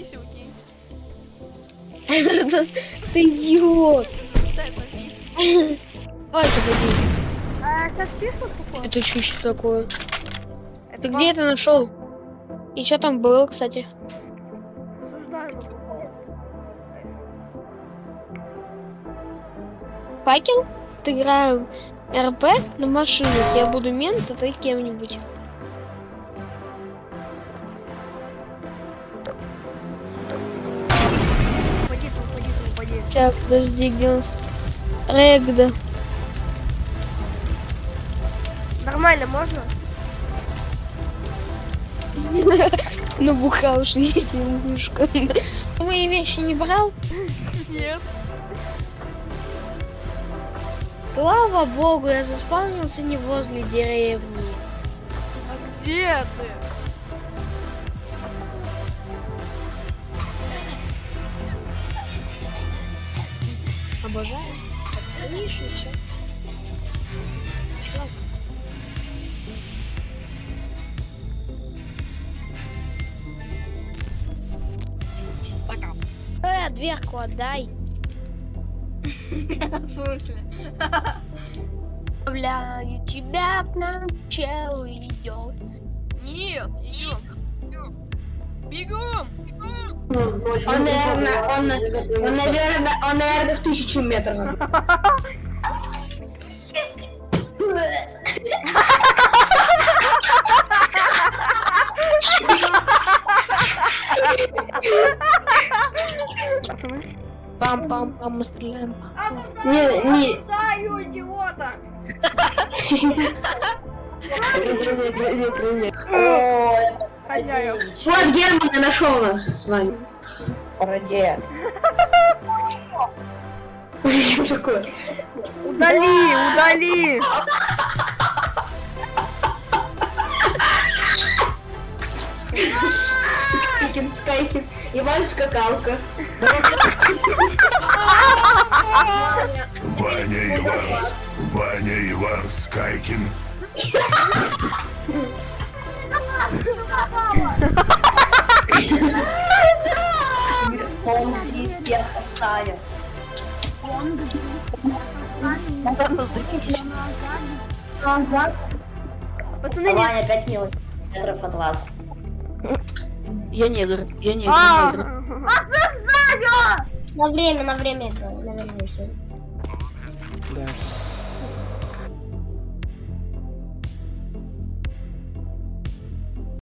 Окей. Ты идиот. Дай подписи. Ой, погоди. А? Это что еще такое? Это Ты где это нашел? И что там было, кстати? Факел? Отыграем РП на машинах. Я буду мент, а ты кем-нибудь. Так, подожди, где нас? Регда. Нормально, можно? Набухал шестимушка. Мои вещи не брал? Нет. Слава богу, я заспавнился не возле деревни. А где ты? Обожаю. Чё? Пока. Э, дверку отдай. В смысле? Оставляю тебя к нам, чел идет. Нет, идем. Бегом! Он, наверное, он, он, наверное, он, наверное, в тысячу метров. Пам-пам-пам, мы стреляем. Не, не. Даю, идиота! О, Хозяев. Вот Герман и нашел нас с вами. Пародия. Что такое? Удали, удали! Скайкин, скайкин. Иван скакалка. Ваня Иварс, Ваня Иварс Кайкин. Фон Дрифтер Хасая. Надо нас дофигища. Пацаны, не... Ваня, 5 миллиметров от вас. Я негр, я негр, А, негр. На время, на время на время. Да.